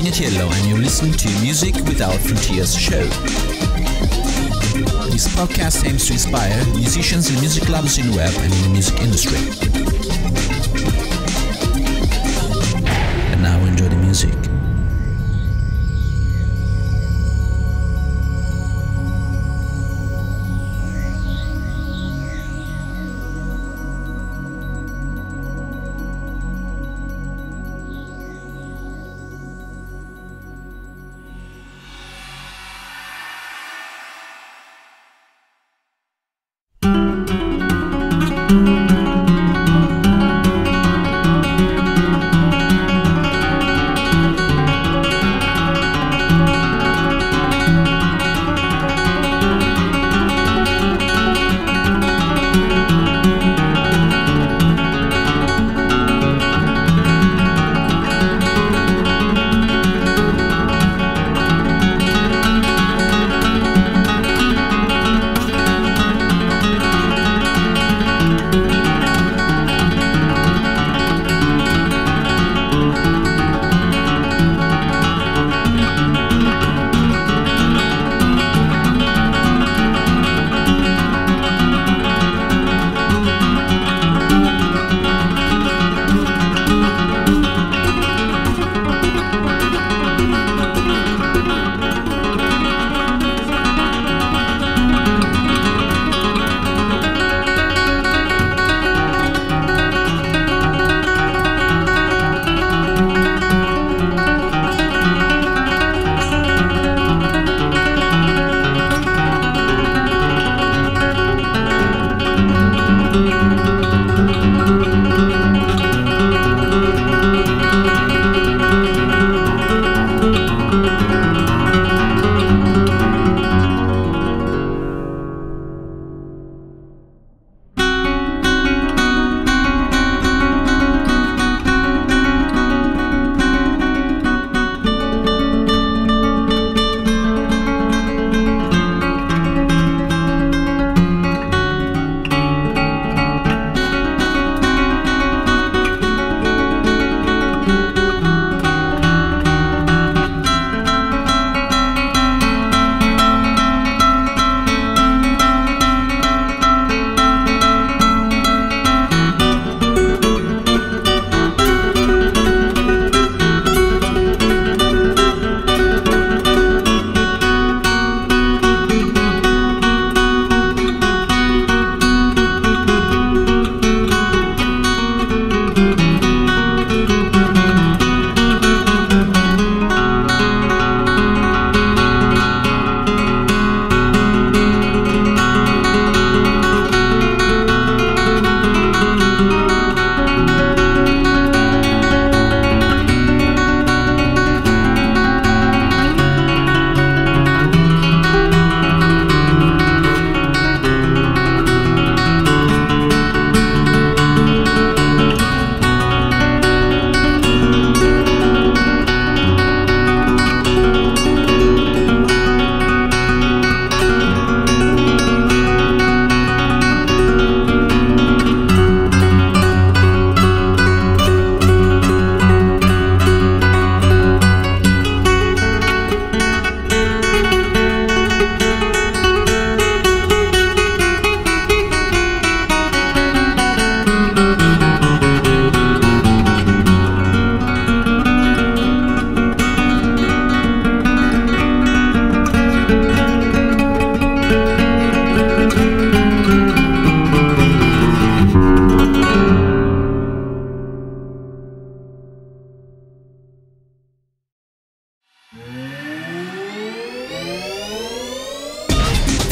Pignatiello, and you're listening to Music Without Frontiers show. This podcast aims to inspire musicians and music lovers in the web and in the music industry. And now enjoy the music.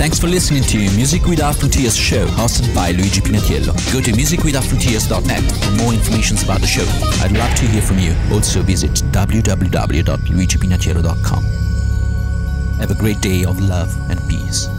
Thanks for listening to Music Without Frontiers show, hosted by Luigi Pignatiello. Go to musicwithoutfrontiers.net for more information about the show. I'd love to hear from you. Also visit www.luigipignatiello.com. Have a great day of love and peace.